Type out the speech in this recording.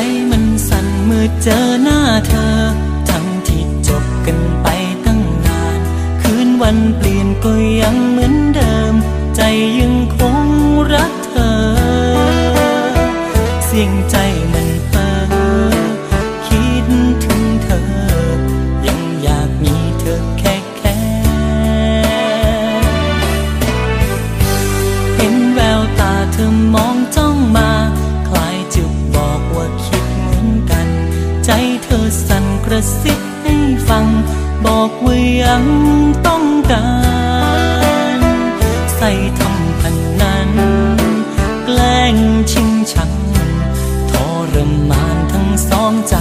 ใจมันสั่นเจอหน้าเธอ ทั้งที่จบกันไปตั้งนาน คืนวันเปลี่ยนก็ยังเหมือนเดิม ใจยังคงรักเธอ เสียงใจ สั่นกระซิบให้ฟัง บอกว่ายังต้องการ ใส่ทำพันนั้น แกล้งชิงชังทรมานทั้งสองใจ